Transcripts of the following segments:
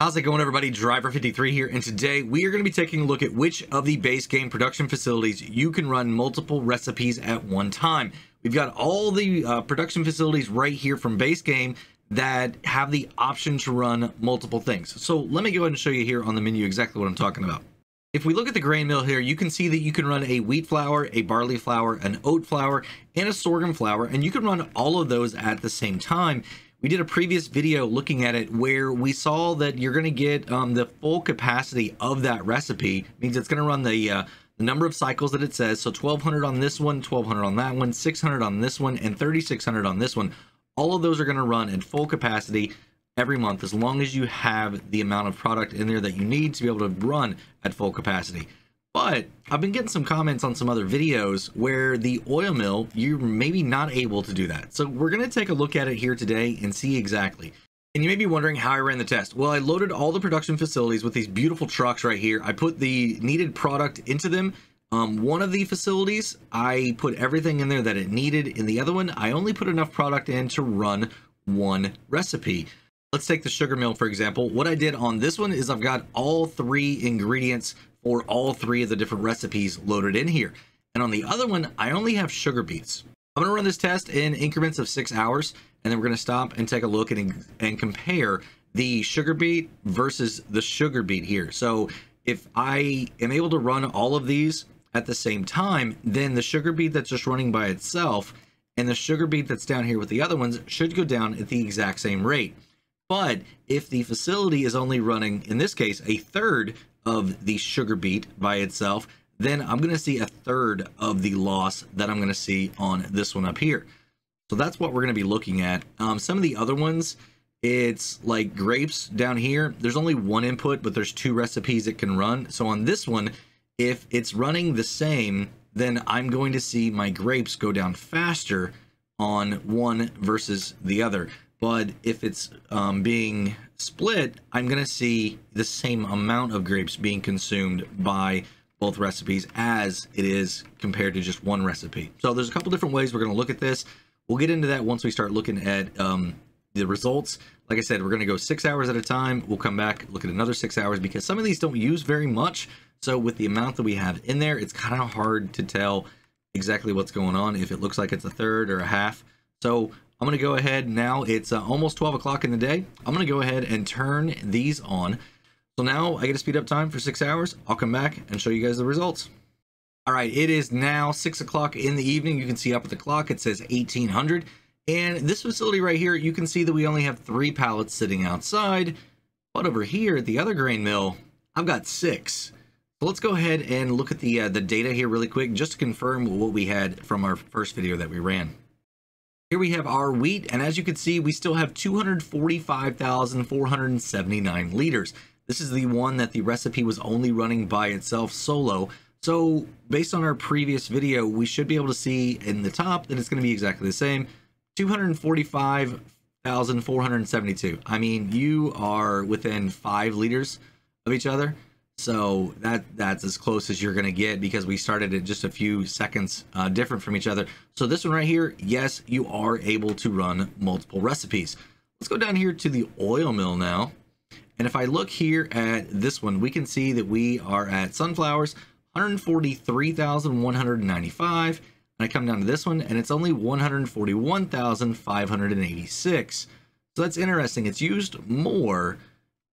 How's it going everybody? Driver53 here and today we are going to be taking a look at which of the base game production facilities you can run multiple recipes at one time. We've got all the uh, production facilities right here from base game that have the option to run multiple things. So let me go ahead and show you here on the menu exactly what I'm talking about. If we look at the grain mill here, you can see that you can run a wheat flour, a barley flour, an oat flour, and a sorghum flour, and you can run all of those at the same time we did a previous video looking at it where we saw that you're going to get um, the full capacity of that recipe. Means it's going to run the uh, the number of cycles that it says. So 1200 on this one 1200 on that one 600 on this one and 3600 on this one. All of those are going to run at full capacity every month as long as you have the amount of product in there that you need to be able to run at full capacity but I've been getting some comments on some other videos where the oil mill, you're maybe not able to do that. So we're going to take a look at it here today and see exactly. And you may be wondering how I ran the test. Well, I loaded all the production facilities with these beautiful trucks right here. I put the needed product into them. Um, one of the facilities, I put everything in there that it needed. In the other one, I only put enough product in to run one recipe. Let's take the sugar mill, for example. What I did on this one is I've got all three ingredients for all three of the different recipes loaded in here. And on the other one, I only have sugar beets. I'm gonna run this test in increments of six hours, and then we're gonna stop and take a look and, and compare the sugar beet versus the sugar beet here. So if I am able to run all of these at the same time, then the sugar beet that's just running by itself and the sugar beet that's down here with the other ones should go down at the exact same rate. But if the facility is only running, in this case, a third of the sugar beet by itself, then I'm going to see a third of the loss that I'm going to see on this one up here. So that's what we're going to be looking at. Um, some of the other ones, it's like grapes down here. There's only one input, but there's two recipes it can run. So on this one, if it's running the same, then I'm going to see my grapes go down faster on one versus the other but if it's um, being split, I'm going to see the same amount of grapes being consumed by both recipes as it is compared to just one recipe. So there's a couple different ways we're going to look at this. We'll get into that once we start looking at um, the results. Like I said, we're going to go six hours at a time. We'll come back, look at another six hours because some of these don't use very much. So with the amount that we have in there, it's kind of hard to tell exactly what's going on if it looks like it's a third or a half. So I'm going to go ahead now. It's uh, almost 12 o'clock in the day. I'm going to go ahead and turn these on. So now I get a speed up time for six hours. I'll come back and show you guys the results. All right, it is now six o'clock in the evening. You can see up at the clock, it says 1800. And this facility right here, you can see that we only have three pallets sitting outside. But over here at the other grain mill, I've got six. So let's go ahead and look at the uh, the data here really quick, just to confirm what we had from our first video that we ran. Here we have our wheat, and as you can see, we still have 245,479 liters. This is the one that the recipe was only running by itself solo. So based on our previous video, we should be able to see in the top that it's going to be exactly the same. 245,472. I mean, you are within five liters of each other. So that that's as close as you're going to get because we started at just a few seconds uh, different from each other. So this one right here, yes, you are able to run multiple recipes. Let's go down here to the oil mill now. And if I look here at this one, we can see that we are at sunflowers, 143,195. And I come down to this one and it's only 141,586. So that's interesting. It's used more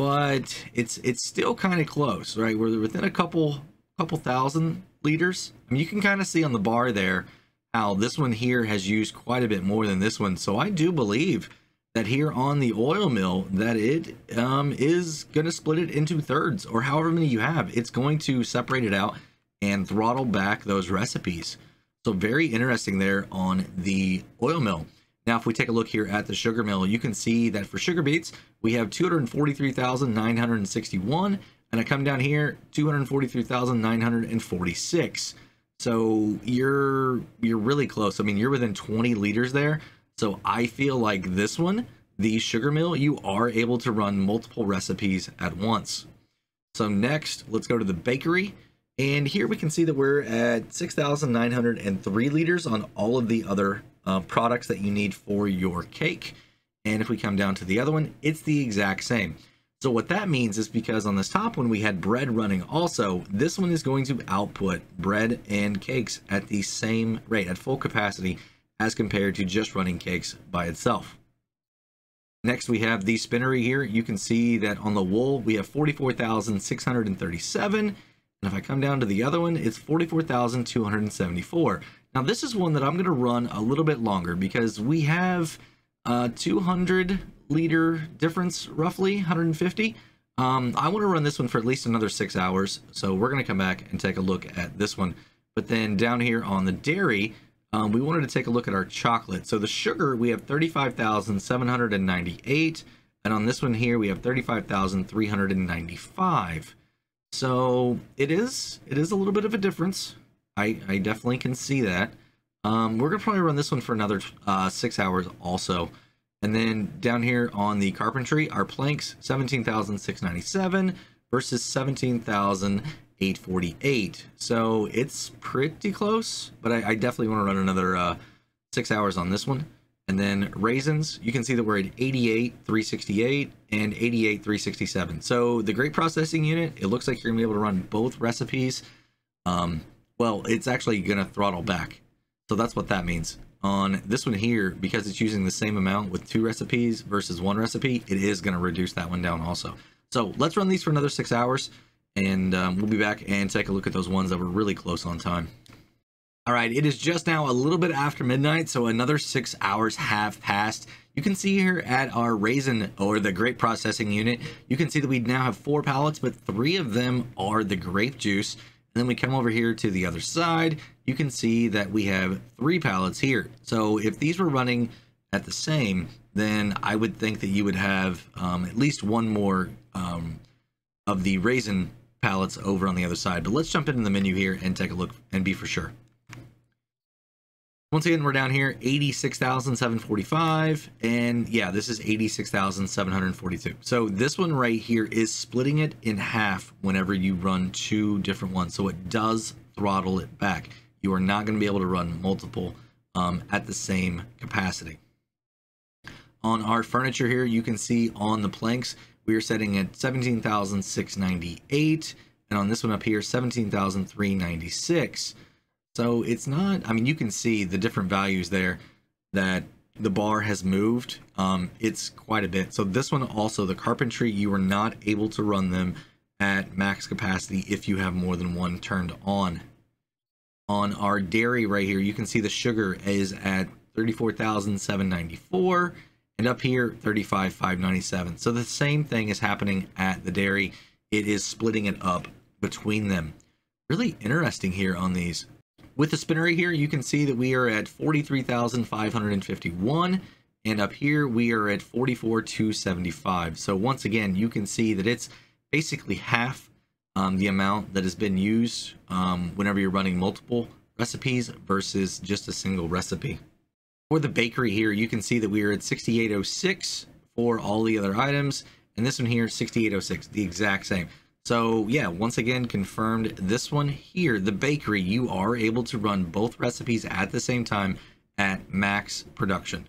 but it's it's still kind of close, right? We're within a couple couple thousand liters. I mean, you can kind of see on the bar there how this one here has used quite a bit more than this one. So I do believe that here on the oil mill that it um, is going to split it into thirds or however many you have. It's going to separate it out and throttle back those recipes. So very interesting there on the oil mill. Now, if we take a look here at the sugar mill, you can see that for sugar beets, we have 243,961, and I come down here, 243,946. So you're you're really close. I mean, you're within 20 liters there. So I feel like this one, the sugar mill, you are able to run multiple recipes at once. So next, let's go to the bakery. And here we can see that we're at 6,903 liters on all of the other uh, products that you need for your cake. And if we come down to the other one, it's the exact same. So what that means is because on this top one we had bread running also, this one is going to output bread and cakes at the same rate, at full capacity, as compared to just running cakes by itself. Next we have the spinnery here. You can see that on the wool we have 44,637. And if I come down to the other one, it's 44,274. Now this is one that I'm going to run a little bit longer because we have a 200 liter difference, roughly 150. Um, I want to run this one for at least another six hours, so we're going to come back and take a look at this one. But then down here on the dairy, um, we wanted to take a look at our chocolate. So the sugar, we have 35,798. And on this one here, we have 35,395. So it is, it is a little bit of a difference. I, I definitely can see that. Um, we're to probably run this one for another uh, six hours also. And then down here on the carpentry, our planks, 17,697 versus 17,848. So it's pretty close, but I, I definitely want to run another uh, six hours on this one. And then raisins, you can see that we're at 88, 368 and 88, 367. So the grape processing unit, it looks like you're gonna be able to run both recipes. Um, well, it's actually gonna throttle back. So that's what that means. On this one here, because it's using the same amount with two recipes versus one recipe, it is going to reduce that one down also. So let's run these for another six hours, and um, we'll be back and take a look at those ones that were really close on time. All right, it is just now a little bit after midnight, so another six hours have passed. You can see here at our raisin or the grape processing unit, you can see that we now have four pallets, but three of them are the grape juice. And then we come over here to the other side, you can see that we have three pallets here. So if these were running at the same, then I would think that you would have um, at least one more um, of the raisin pallets over on the other side. But let's jump into the menu here and take a look and be for sure. Once again, we're down here, 86,745. And yeah, this is 86,742. So this one right here is splitting it in half whenever you run two different ones. So it does throttle it back. You are not going to be able to run multiple um, at the same capacity. On our furniture here, you can see on the planks, we are setting at 17,698. And on this one up here, 17,396. So it's not, I mean, you can see the different values there that the bar has moved. Um, it's quite a bit. So this one also, the carpentry, you are not able to run them at max capacity if you have more than one turned on. On our dairy right here, you can see the sugar is at 34,794 and up here 35,597. So the same thing is happening at the dairy. It is splitting it up between them. Really interesting here on these. With the spinnery here, you can see that we are at 43,551 and up here we are at 44,275. So once again, you can see that it's basically half um, the amount that has been used um, whenever you're running multiple recipes versus just a single recipe. For the bakery here, you can see that we are at 6806 for all the other items, and this one here, 6806, the exact same. So yeah, once again, confirmed this one here, the bakery, you are able to run both recipes at the same time at max production.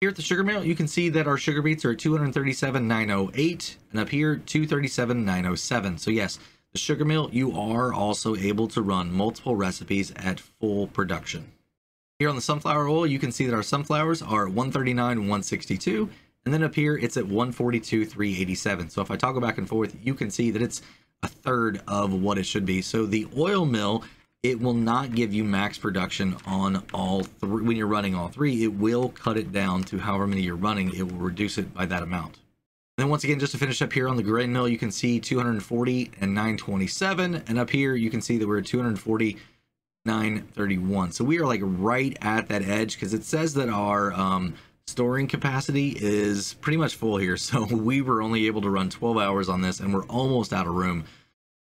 Here at the sugar mill, you can see that our sugar beets are 237,908 and up here 237,907. So yes, the sugar mill, you are also able to run multiple recipes at full production. Here on the sunflower oil, you can see that our sunflowers are 139 162 and then up here, it's at 142, 387. So if I toggle back and forth, you can see that it's a third of what it should be. So the oil mill, it will not give you max production on all three. When you're running all three, it will cut it down to however many you're running. It will reduce it by that amount. And then once again, just to finish up here on the grain mill, you can see 240 and 927. And up here, you can see that we're at 240, 931. So we are like right at that edge because it says that our um, storing capacity is pretty much full here. So we were only able to run 12 hours on this and we're almost out of room.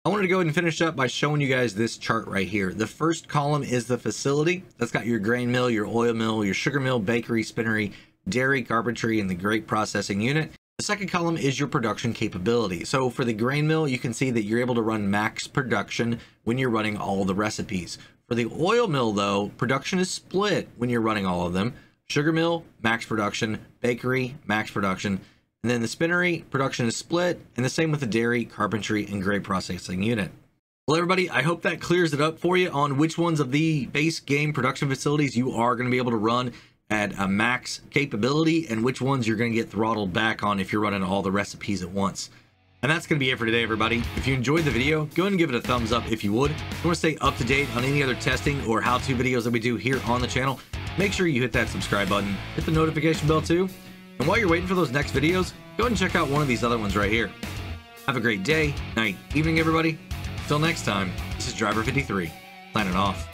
I wanted to go ahead and finish up by showing you guys this chart right here. The first column is the facility. That's got your grain mill, your oil mill, your sugar mill, bakery, spinnery, dairy, carpentry, and the grape processing unit. The second column is your production capability. So for the grain mill, you can see that you're able to run max production when you're running all the recipes. For the oil mill though, production is split when you're running all of them. Sugar mill, max production. Bakery, max production. And then the spinnery production is split, and the same with the dairy, carpentry, and grain processing unit. Well, everybody, I hope that clears it up for you on which ones of the base game production facilities you are going to be able to run at a max capability and which ones you're going to get throttled back on if you're running all the recipes at once. And that's going to be it for today, everybody. If you enjoyed the video, go ahead and give it a thumbs up if you would. If you want to stay up to date on any other testing or how-to videos that we do here on the channel, make sure you hit that subscribe button, hit the notification bell too. And while you're waiting for those next videos, go ahead and check out one of these other ones right here. Have a great day, night, evening, everybody. Till next time, this is Driver53, signing off.